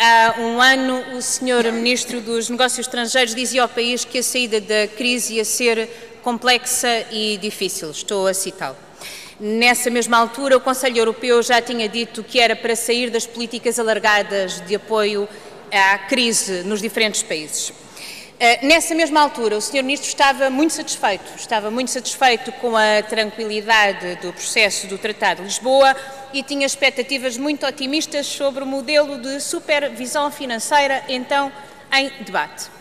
Há um ano, o Sr. Ministro dos Negócios Estrangeiros dizia ao país que a saída da crise ia ser complexa e difícil. Estou a citá-lo. Nessa mesma altura, o Conselho Europeu já tinha dito que era para sair das políticas alargadas de apoio à crise nos diferentes países. Eh, nessa mesma altura, o Sr. Ministro estava muito satisfeito, estava muito satisfeito com a tranquilidade do processo do Tratado de Lisboa e tinha expectativas muito otimistas sobre o modelo de supervisão financeira então em debate.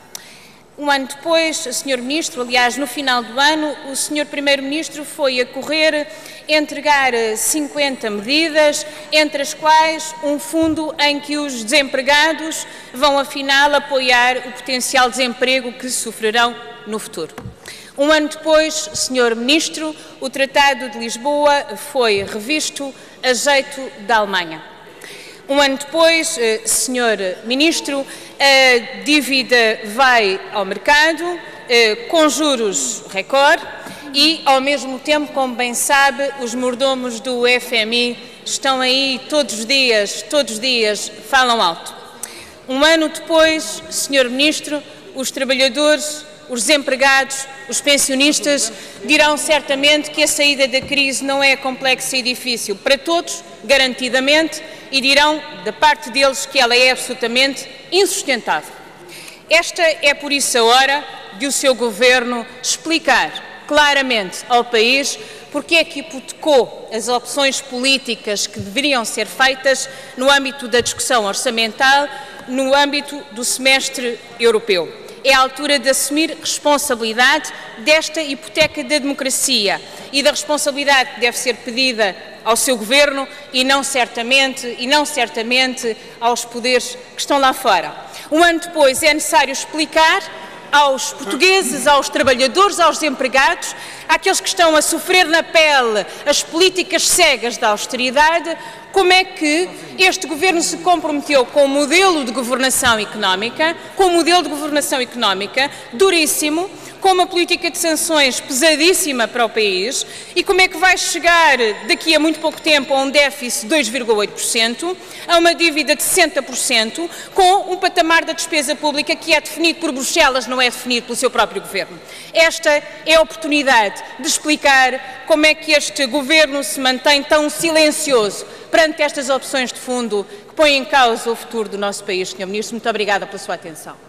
Um ano depois, Sr. Ministro, aliás, no final do ano, o Sr. Primeiro-Ministro foi a correr entregar 50 medidas, entre as quais um fundo em que os desempregados vão, afinal, apoiar o potencial desemprego que sofrerão no futuro. Um ano depois, Sr. Ministro, o Tratado de Lisboa foi revisto a jeito da Alemanha. Um ano depois, eh, Sr. Ministro, a dívida vai ao mercado eh, com juros recorde e, ao mesmo tempo, como bem sabe, os mordomos do FMI estão aí todos os dias, todos os dias falam alto. Um ano depois, Sr. Ministro, os trabalhadores, os desempregados, os pensionistas dirão certamente que a saída da crise não é complexa e difícil para todos, garantidamente, e dirão da parte deles que ela é absolutamente insustentável. Esta é por isso a hora de o seu governo explicar claramente ao país porque é que hipotecou as opções políticas que deveriam ser feitas no âmbito da discussão orçamental, no âmbito do semestre europeu. É a altura de assumir responsabilidade desta hipoteca da democracia e da responsabilidade que deve ser pedida ao seu governo e não certamente e não certamente aos poderes que estão lá fora. Um ano depois é necessário explicar aos portugueses, aos trabalhadores, aos empregados, àqueles que estão a sofrer na pele as políticas cegas da austeridade, como é que este governo se comprometeu com um modelo de governação económica, com um modelo de governação económica duríssimo, com uma política de sanções pesadíssima para o país e como é que vai chegar daqui a muito pouco tempo a um déficit de 2,8%, a uma dívida de 60%, com um patamar da despesa pública que é definido por Bruxelas, não é definido pelo seu próprio governo. Esta é a oportunidade de explicar como é que este governo se mantém tão silencioso perante estas opções de fundo que põem em causa o futuro do nosso país, Sr. Ministro. Muito obrigada pela sua atenção.